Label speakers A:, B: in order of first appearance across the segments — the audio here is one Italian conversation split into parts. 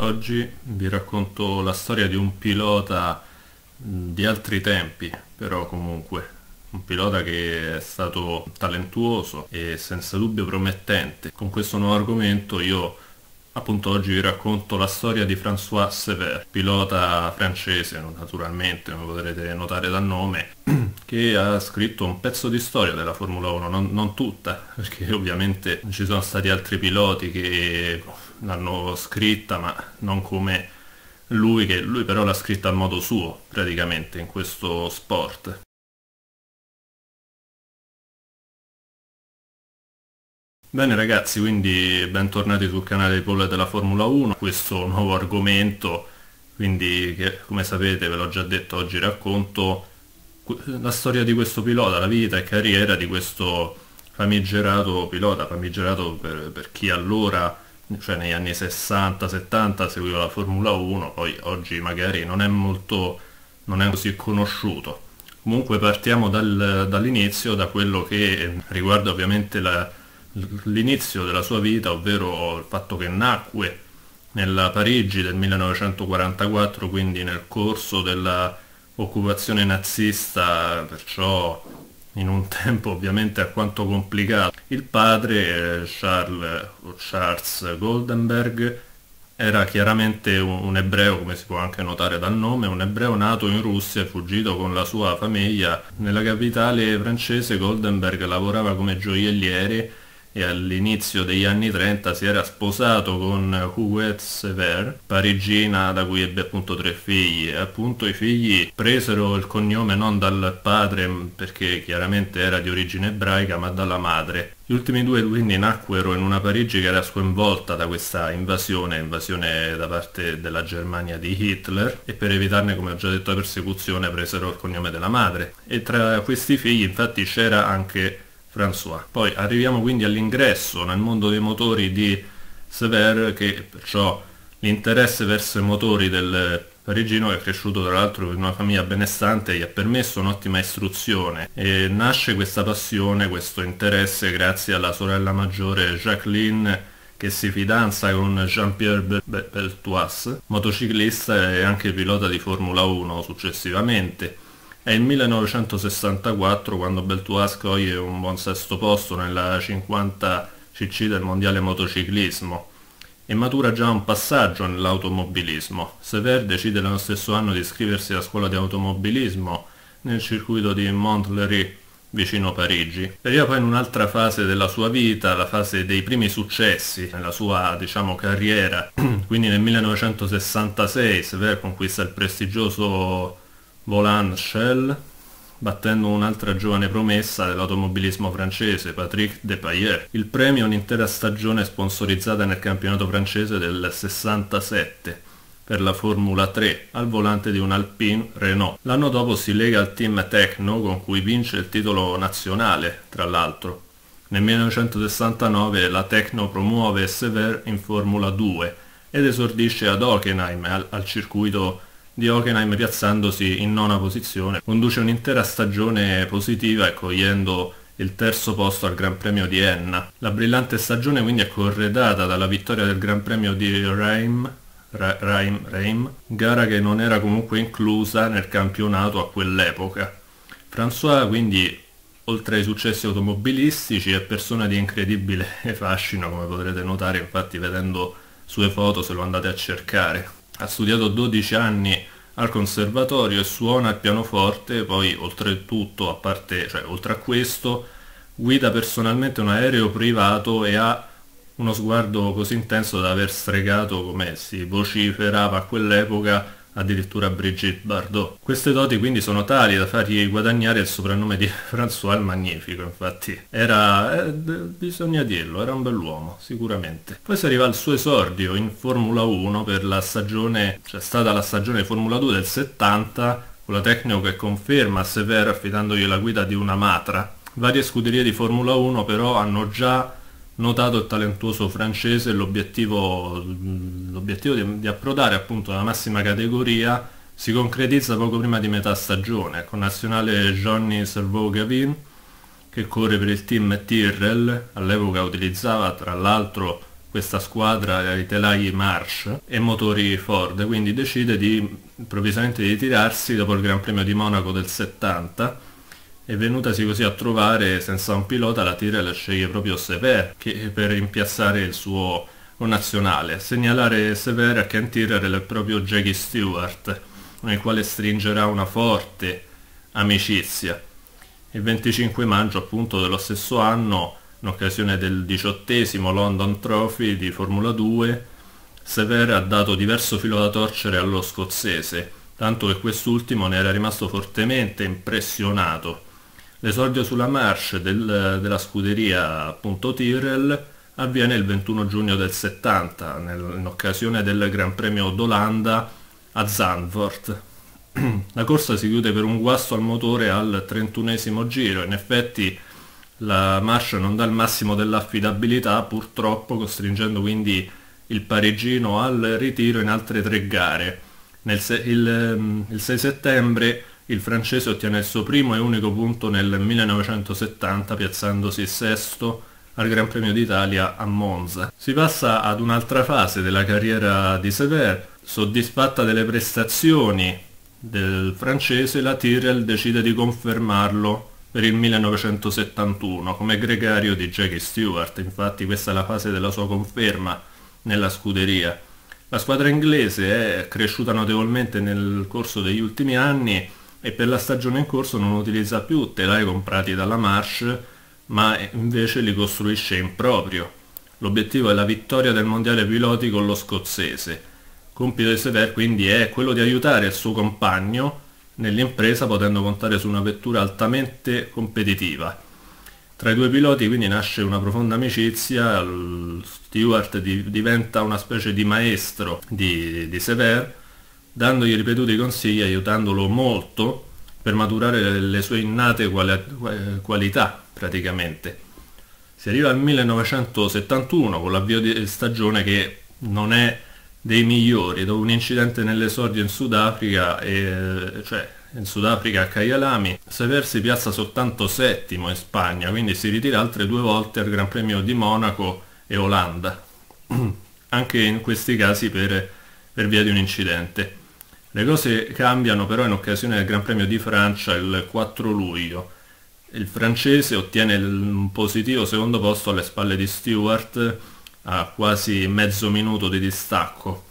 A: Oggi vi racconto la storia di un pilota di altri tempi, però comunque un pilota che è stato talentuoso e senza dubbio promettente. Con questo nuovo argomento io appunto oggi vi racconto la storia di François Sever, pilota francese naturalmente, come potrete notare dal nome, che ha scritto un pezzo di storia della Formula 1, non, non tutta, perché ovviamente ci sono stati altri piloti che l'hanno scritta, ma non come lui, che lui però l'ha scritta a modo suo, praticamente, in questo sport. Bene ragazzi, quindi bentornati sul canale di Polle della Formula 1, questo nuovo argomento, quindi che come sapete ve l'ho già detto oggi racconto la storia di questo pilota, la vita e carriera di questo famigerato pilota, famigerato per, per chi allora cioè negli anni 60-70 seguiva la Formula 1, poi oggi magari non è molto, non è così conosciuto. Comunque partiamo dal, dall'inizio, da quello che riguarda ovviamente l'inizio della sua vita, ovvero il fatto che nacque nella Parigi del 1944, quindi nel corso dell'occupazione nazista, perciò in un tempo ovviamente alquanto complicato. Il padre, Charles, Charles Goldenberg, era chiaramente un, un, ebreo, come si può anche notare dal nome, un ebreo nato in Russia e fuggito con la sua famiglia nella capitale francese. Goldenberg lavorava come gioielliere e all'inizio degli anni 30 si era sposato con Huguette Sever, parigina da cui ebbe appunto tre figli appunto i figli presero il cognome non dal padre perché chiaramente era di origine ebraica ma dalla madre. Gli ultimi due quindi nacquero in una Parigi che era sconvolta da questa invasione, invasione da parte della Germania di Hitler e per evitarne come ho già detto la persecuzione presero il cognome della madre e tra questi figli infatti c'era anche François. Poi arriviamo quindi all'ingresso nel mondo dei motori di Sever che perciò l'interesse verso i motori del parigino è cresciuto tra l'altro in una famiglia benestante gli ha permesso un'ottima istruzione e nasce questa passione, questo interesse grazie alla sorella maggiore Jacqueline che si fidanza con Jean-Pierre Beltoise, motociclista e anche pilota di Formula 1 successivamente è il 1964 quando Beltoise coglie un buon sesto posto nella 50 cc del mondiale motociclismo e matura già un passaggio nell'automobilismo. Sever decide nello stesso anno di iscriversi alla scuola di automobilismo nel circuito di Montlery vicino Parigi. Arriva poi in un'altra fase della sua vita, la fase dei primi successi nella sua diciamo, carriera, quindi nel 1966 Sever conquista il prestigioso Volant Shell, battendo un'altra giovane promessa dell'automobilismo francese, Patrick Depailler. Il premio è un'intera stagione sponsorizzata nel campionato francese del 67 per la Formula 3 al volante di un Alpine Renault. L'anno dopo si lega al team Tecno con cui vince il titolo nazionale, tra l'altro. Nel 1969 la Tecno promuove Sever in Formula 2 ed esordisce ad Hockenheim al, al circuito di Hockenheim piazzandosi in nona posizione. Conduce un'intera stagione positiva e cogliendo il terzo posto al Gran Premio di Enna. La brillante stagione quindi è corredata dalla vittoria del Gran Premio di Reim, Reim, Reim, gara che non era comunque inclusa nel campionato a quell'epoca. François quindi oltre ai successi automobilistici è persona di incredibile fascino come potrete notare infatti vedendo sue foto se lo andate a cercare ha studiato 12 anni al conservatorio e suona il pianoforte, poi oltretutto, a parte, cioè, oltre a questo, guida personalmente un aereo privato e ha uno sguardo così intenso da aver stregato, come si vociferava a quell'epoca, addirittura Brigitte Bardot. Queste doti quindi sono tali da fargli guadagnare il soprannome di François il Magnifico, infatti era, eh, bisogna dirlo, era un bell'uomo, sicuramente. Poi si arriva al suo esordio in Formula 1 per la stagione, c'è cioè stata la stagione Formula 2 del 70, con la tecnico che conferma Severo affidandogli la guida di una Matra. Varie scuderie di Formula 1 però hanno già notato il talentuoso francese l'obiettivo, di, di, approdare appunto alla massima categoria si concretizza poco prima di metà stagione con nazionale Johnny Servaux-Gavin che corre per il team Tyrrell, all'epoca utilizzava tra l'altro questa squadra ai telai Marsh e motori Ford, quindi decide di improvvisamente di ritirarsi dopo il Gran Premio di Monaco del 70 e venutasi così a trovare senza un pilota la Tyrrell sceglie proprio Sever che, per rimpiazzare il suo nazionale. Segnalare Sever a Ken Tyrrell è proprio Jackie Stewart con il quale stringerà una forte amicizia. Il 25 maggio appunto dello stesso anno, in occasione del diciottesimo London Trophy di Formula 2, Sever ha dato diverso filo da torcere allo scozzese, tanto che quest'ultimo ne era rimasto fortemente impressionato. L'esordio sulla marche del, della scuderia appunto Tyrrell avviene il 21 giugno del 70, nel, in occasione del Gran Premio d'Olanda a Zandvoort. La corsa si chiude per un guasto al motore al 31 giro, in effetti la Marsh non dà il massimo dell'affidabilità purtroppo costringendo quindi il parigino al ritiro in altre tre gare. Se- il, il 6 settembre il francese ottiene il suo primo e unico punto nel 1970 piazzandosi sesto al Gran Premio d'Italia a Monza. Si passa ad un'altra fase della carriera di Sever, soddisfatta delle prestazioni del francese, la Tyrrell decide di confermarlo per il 1971 come gregario di Jackie Stewart, infatti questa è la fase della sua conferma nella scuderia. La squadra inglese è cresciuta notevolmente nel corso degli ultimi anni e per la stagione in corso non utilizza più telai comprati dalla Marsh ma invece li costruisce in proprio. L'obiettivo è la vittoria del mondiale piloti con lo scozzese. Compito di Sever quindi è quello di aiutare il suo compagno nell'impresa potendo contare su una vettura altamente competitiva. Tra i due piloti quindi nasce una profonda amicizia, Stewart diventa una specie di maestro di, di Sever, dandogli ripetuti consigli, aiutandolo molto per maturare le sue innate quali, qualità praticamente. Si arriva al 1971 con l'avvio di stagione che non è dei migliori, dopo un incidente nell'esordio in Sudafrica, e, cioè in Sudafrica a Kyalami, Sever si piazza soltanto settimo in Spagna, quindi si ritira altre due volte al Gran Premio di Monaco e Olanda, anche in questi casi per, per via di un incidente. Le cose cambiano però in occasione del Gran Premio di Francia il 4 luglio, il francese ottiene un positivo secondo posto alle spalle di Stewart a quasi mezzo minuto di distacco,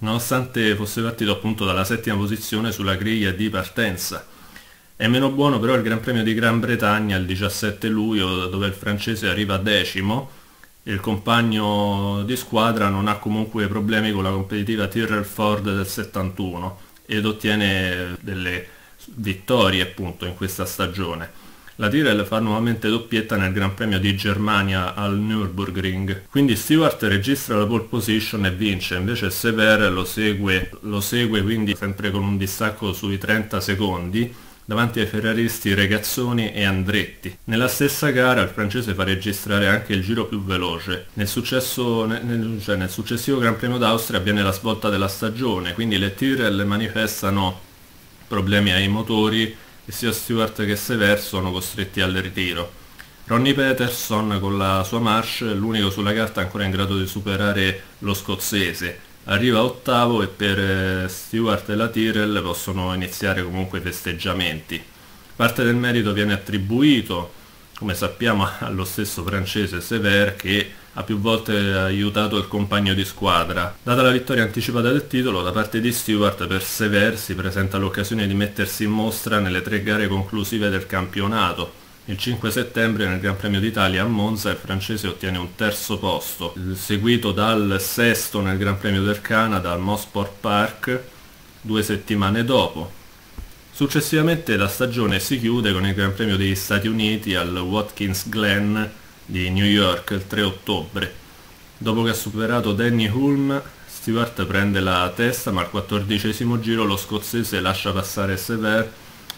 A: nonostante fosse partito appunto dalla settima posizione sulla griglia di partenza. È meno buono però il Gran Premio di Gran Bretagna il 17 luglio dove il francese arriva decimo il compagno di squadra non ha comunque problemi con la competitiva Tyrrell Ford del 71 ed ottiene delle vittorie appunto in questa stagione. La Tyrrell fa nuovamente doppietta nel Gran Premio di Germania al Nürburgring, quindi Stewart registra la pole position e vince, invece Sever lo segue, lo segue quindi sempre con un distacco sui 30 secondi, davanti ai ferraristi Regazzoni e Andretti. Nella stessa gara il francese fa registrare anche il giro più veloce. Nel, successo, nel, cioè nel successivo Gran Premio d'Austria avviene la svolta della stagione, quindi le Tyrrell manifestano problemi ai motori e sia Stewart che Sever sono costretti al ritiro. Ronnie Peterson con la sua Marsh è l'unico sulla carta ancora in grado di superare lo scozzese. Arriva ottavo e per eh, Stewart e la Tyrrell possono iniziare comunque i festeggiamenti. Parte del merito viene attribuito, come sappiamo, allo stesso francese Sever che ha più volte aiutato il compagno di squadra. Data la vittoria anticipata del titolo, da parte di Stewart per Sever si presenta l'occasione di mettersi in mostra nelle tre gare conclusive del campionato. Il 5 settembre nel Gran Premio d'Italia a Monza il francese ottiene un terzo posto, seguito dal sesto nel Gran Premio del Canada al Mosport Park due settimane dopo. Successivamente la stagione si chiude con il Gran Premio degli Stati Uniti al Watkins Glen di New York il 3 ottobre. Dopo che ha superato Danny Hulme, Stewart prende la testa ma al quattordicesimo giro lo scozzese lascia passare Sever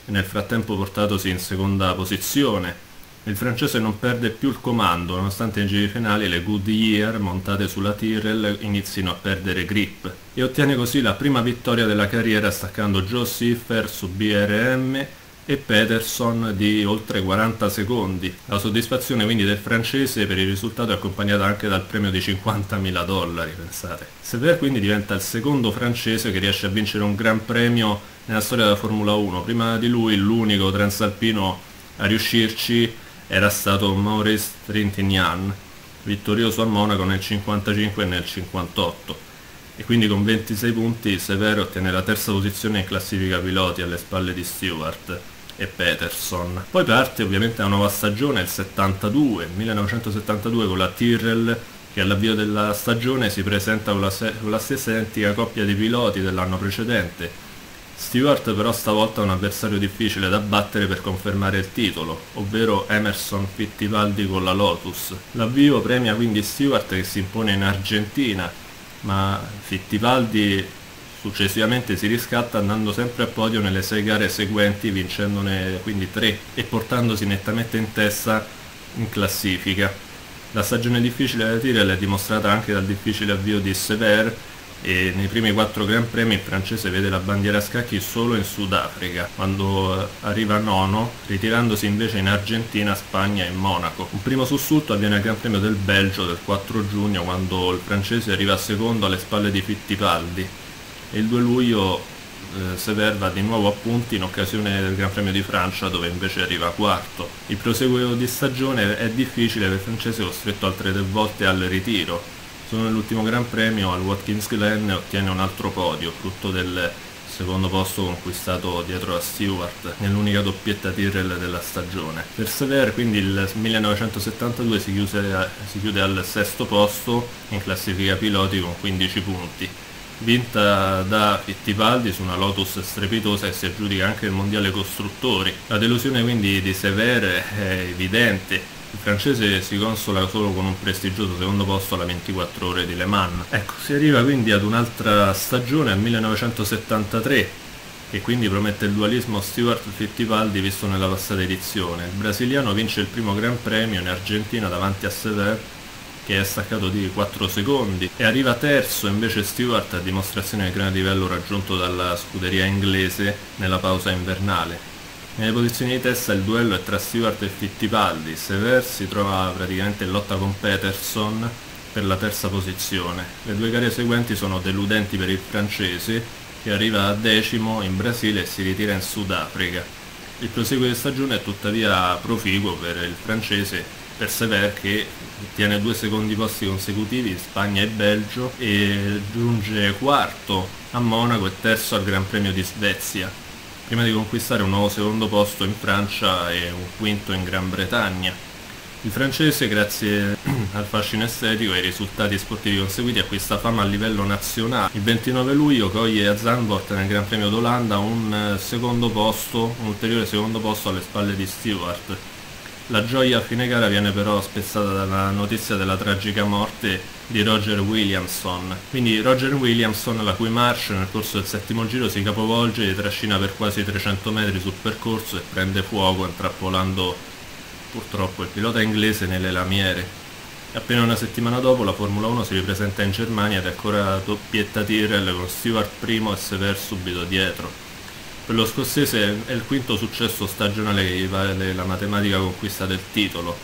A: nel frattempo portatosi in seconda posizione. Il francese non perde più il comando, nonostante in giri finali le Goodyear montate sulla Tyrrell inizino a perdere grip, e ottiene così la prima vittoria della carriera staccando Joe Siffer su BRM e Peterson di oltre 40 secondi. La soddisfazione quindi del francese per il risultato è accompagnata anche dal premio di 50.000 dollari, pensate. Sever quindi diventa il secondo francese che riesce a vincere un gran premio nella storia della Formula 1. Prima di lui l'unico transalpino a riuscirci era stato Maurice Trintignant, vittorioso a Monaco nel 55 e nel 58 e quindi con 26 punti Severo ottiene la terza posizione in classifica piloti alle spalle di Stewart e Peterson. Poi parte ovviamente la nuova stagione, il 72, 1972 con la Tyrrell che all'avvio della stagione si presenta con la, con la stessa identica coppia di piloti dell'anno precedente. Stewart però stavolta ha un avversario difficile da battere per confermare il titolo, ovvero Emerson Fittipaldi con la Lotus. L'avvio premia quindi Stewart che si impone in Argentina, ma Fittipaldi Successivamente si riscatta andando sempre a podio nelle sei gare seguenti, vincendone quindi tre e portandosi nettamente in testa in classifica. La stagione difficile da Tyrrell è dimostrata anche dal difficile avvio di Sever e nei primi quattro Gran Premi il francese vede la bandiera a scacchi solo in Sudafrica, quando arriva nono, ritirandosi invece in Argentina, Spagna e Monaco. Un primo sussulto avviene al Gran Premio del Belgio del 4 giugno, quando il francese arriva secondo alle spalle di Fittipaldi e il 2 luglio eh, Sever va di nuovo a punti in occasione del Gran Premio di Francia dove invece arriva quarto. Il proseguo di stagione è difficile per francese costretto altre tre volte al ritiro. Solo nell'ultimo Gran Premio al Watkins Glen ottiene un altro podio, frutto del secondo posto conquistato dietro a Stewart nell'unica doppietta Tyrrell della stagione. Per Sever quindi il 1972 si, chiuse, si chiude al sesto posto in classifica piloti con 15 punti vinta da Fittipaldi su una Lotus strepitosa e si aggiudica anche il mondiale costruttori. La delusione quindi di Severe è evidente, il francese si consola solo con un prestigioso secondo posto alla 24 ore di Le Mans. Ecco, si arriva quindi ad un'altra stagione, al 1973, che quindi promette il dualismo Stewart-Fittipaldi visto nella passata edizione. Il brasiliano vince il primo Gran Premio in Argentina davanti a Sever che è staccato di 4 secondi e arriva terzo invece Stewart a dimostrazione del grande livello raggiunto dalla scuderia inglese nella pausa invernale. Nelle posizioni di testa il duello è tra Stewart e Fittipaldi, Sever si trova praticamente in lotta con Peterson per la terza posizione. Le due gare seguenti sono deludenti per il francese che arriva a decimo in Brasile e si ritira in Sudafrica. Il proseguo di stagione è tuttavia proficuo per il francese Persever che tiene due secondi posti consecutivi, Spagna e Belgio, e giunge quarto a Monaco e terzo al Gran Premio di Svezia, prima di conquistare un nuovo secondo posto in Francia e un quinto in Gran Bretagna. Il francese, grazie al fascino estetico e ai risultati sportivi conseguiti, acquista fama a livello nazionale. Il 29 luglio coglie a Zandvoort nel Gran Premio d'Olanda un secondo posto, un ulteriore secondo posto alle spalle di Stewart la gioia a fine gara viene però spezzata dalla notizia della tragica morte di Roger Williamson. Quindi Roger Williamson, la cui marcia nel corso del settimo giro si capovolge e trascina per quasi 300 metri sul percorso e prende fuoco intrappolando purtroppo il pilota inglese nelle lamiere. Appena una settimana dopo la Formula 1 si ripresenta in Germania ed è ancora doppietta Tyrrell con Stewart primo e Sever subito dietro. Per lo scozzese è il quinto successo stagionale che gli vale la matematica conquista del titolo.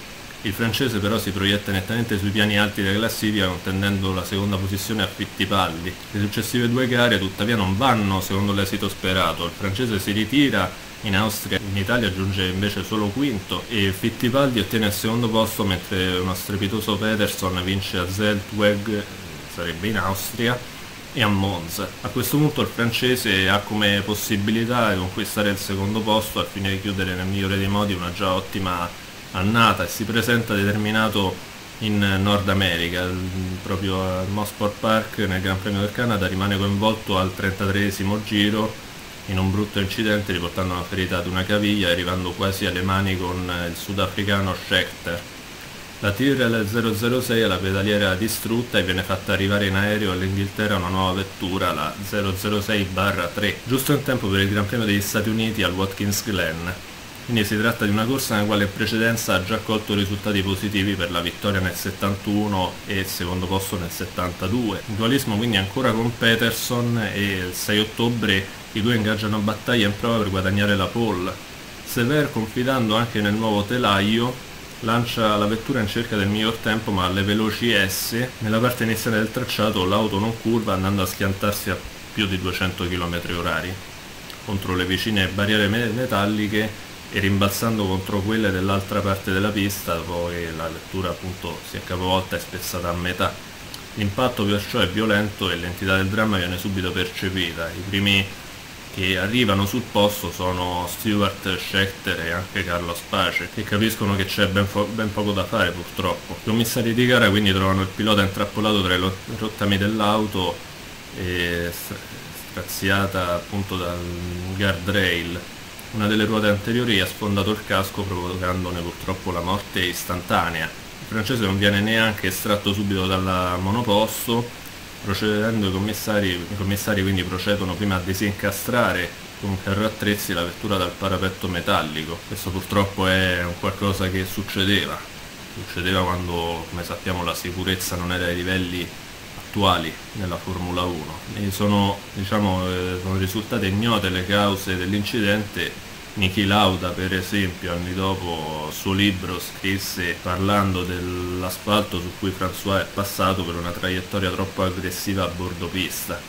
A: Il francese però si proietta nettamente sui piani alti della classifica contendendo la seconda posizione a Fittipaldi. Le successive due gare tuttavia non vanno secondo l'esito sperato, il francese si ritira in Austria, in Italia giunge invece solo quinto e Fittipaldi ottiene il secondo posto mentre uno strepitoso Peterson vince a Zeltweg, sarebbe in Austria, e a Monza. A questo punto il francese ha come possibilità di conquistare il secondo posto al fine di chiudere nel migliore dei modi una già ottima annata e si presenta determinato in Nord America, proprio al Mosport Park nel Gran Premio del Canada rimane coinvolto al 33 giro in un brutto incidente riportando una ferita ad una caviglia arrivando quasi alle mani con il sudafricano Schechter la Tyrrell 006 è la pedaliera distrutta e viene fatta arrivare in aereo all'Inghilterra una nuova vettura, la 006-3, giusto in tempo per il Gran Premio degli Stati Uniti al Watkins Glen. Quindi si tratta di una corsa nella quale in precedenza ha già colto risultati positivi per la vittoria nel 71 e il secondo posto nel 72. Il dualismo quindi ancora con Peterson e il 6 ottobre i due ingaggiano battaglia in prova per guadagnare la pole. Sever confidando anche nel nuovo telaio lancia la vettura in cerca del miglior tempo ma alle veloci S nella parte iniziale del tracciato l'auto non curva andando a schiantarsi a più di 200 km h contro le vicine barriere metalliche e rimbalzando contro quelle dell'altra parte della pista poi la vettura appunto si è capovolta e spezzata a metà. L'impatto perciò è violento e l'entità del dramma viene subito percepita. I primi che arrivano sul posto sono Stewart, Schechter e anche Carlos Pace che capiscono che c'è ben, ben, poco da fare purtroppo. I commissari di gara quindi trovano il pilota intrappolato tra i rottami dell'auto e straziata appunto dal guardrail. Una delle ruote anteriori ha sfondato il casco provocandone purtroppo la morte istantanea. Il francese non viene neanche estratto subito dal monoposto procedendo i commissari, i commissari quindi procedono prima a disincastrare con un carro attrezzi la vettura dal parapetto metallico. Questo purtroppo è qualcosa che succedeva, succedeva quando, come sappiamo, la sicurezza non era ai livelli attuali nella Formula 1. E sono, diciamo, eh, sono risultate ignote le cause dell'incidente Niki Lauda per esempio anni dopo suo libro scrisse parlando dell'asfalto su cui François è passato per una traiettoria troppo aggressiva a bordo pista.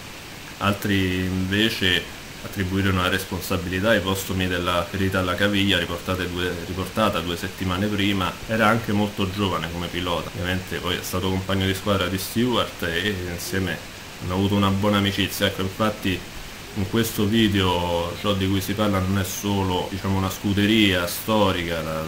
A: Altri invece attribuirono la responsabilità ai postumi della ferita alla caviglia due, riportata due settimane prima. Era anche molto giovane come pilota, ovviamente poi è stato compagno di squadra di Stewart e insieme hanno avuto una buona amicizia. Ecco, infatti in questo video ciò di cui si parla non è solo diciamo, una scuderia storica, la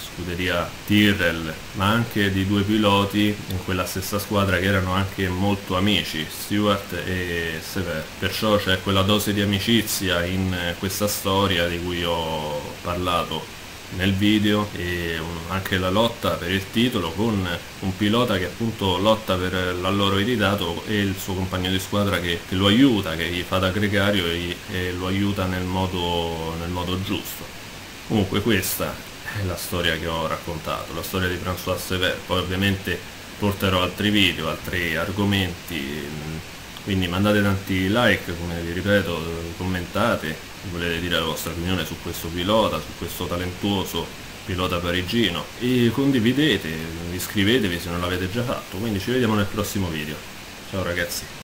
A: scuderia Tyrrell, ma anche di due piloti in quella stessa squadra che erano anche molto amici, Stewart e Sever. Perciò c'è quella dose di amicizia in questa storia di cui ho parlato nel video e anche la lotta per il titolo con un pilota che appunto lotta per l'alloro irritato e il suo compagno di squadra che, che lo aiuta, che gli fa da gregario e, e lo aiuta nel modo, nel modo giusto. Comunque questa è la storia che ho raccontato, la storia di François Sever, poi ovviamente porterò altri video, altri argomenti, quindi mandate tanti like, come vi ripeto, commentate, volete dire la vostra opinione su questo pilota, su questo talentuoso pilota parigino e condividete, iscrivetevi se non l'avete già fatto, quindi ci vediamo nel prossimo video. Ciao ragazzi!